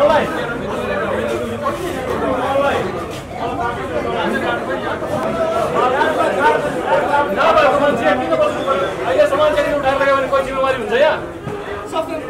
Olay! Olay!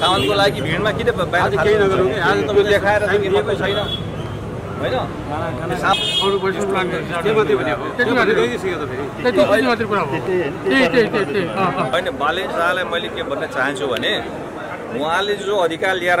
साउन्डको लागि भिडमा किन बाहिर केही नगरौँ कि? आज तपाईँ देखाएर चाहिँ दिएको छैन। होइन? होइन बालेन शाहलाई मैले के भन्न चाहन्छु भने उहाँले जो अधिकार लिएर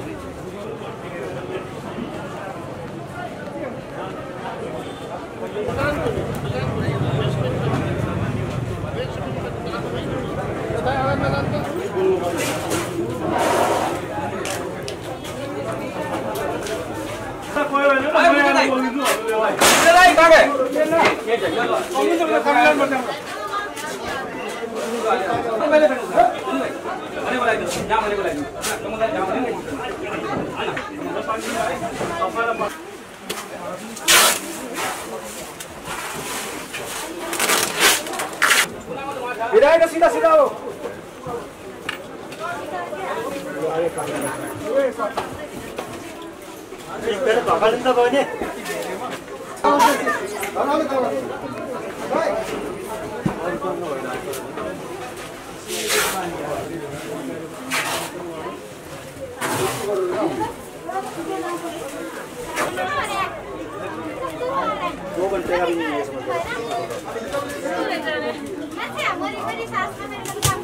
हिँडाएर सिधा सिधा हो दो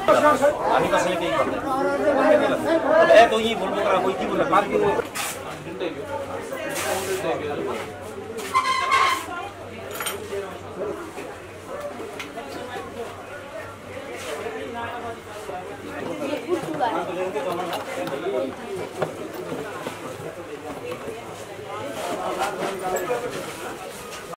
पानी का सही कहीं करता है तो ये बोल बोल कोई की बोल बात की